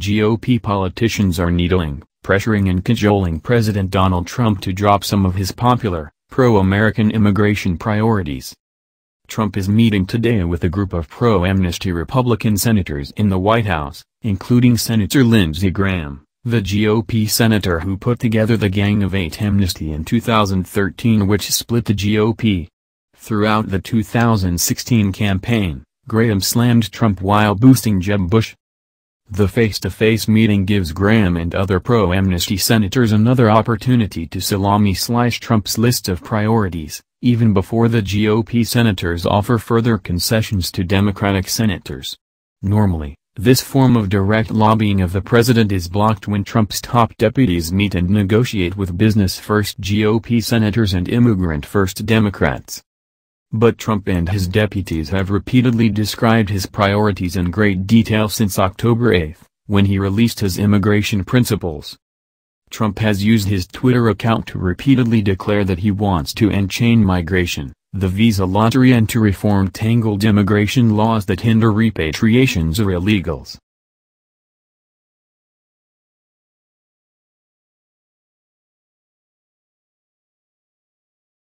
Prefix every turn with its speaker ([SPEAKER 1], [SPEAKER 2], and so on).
[SPEAKER 1] GOP politicians are needling, pressuring and cajoling President Donald Trump to drop some of his popular, pro-American immigration priorities. Trump is meeting today with a group of pro-amnesty Republican senators in the White House, including Senator Lindsey Graham, the GOP senator who put together the Gang of Eight amnesty in 2013 which split the GOP. Throughout the 2016 campaign, Graham slammed Trump while boosting Jeb Bush. The face-to-face -face meeting gives Graham and other pro-amnesty senators another opportunity to salami-slice Trump's list of priorities, even before the GOP senators offer further concessions to Democratic senators. Normally, this form of direct lobbying of the president is blocked when Trump's top deputies meet and negotiate with business-first GOP senators and immigrant-first Democrats. But Trump and his deputies have repeatedly described his priorities in great detail since October 8, when he released his immigration principles. Trump has used his Twitter account to repeatedly declare that he wants to end chain migration, the visa lottery and to reform tangled immigration laws that hinder repatriations of illegals.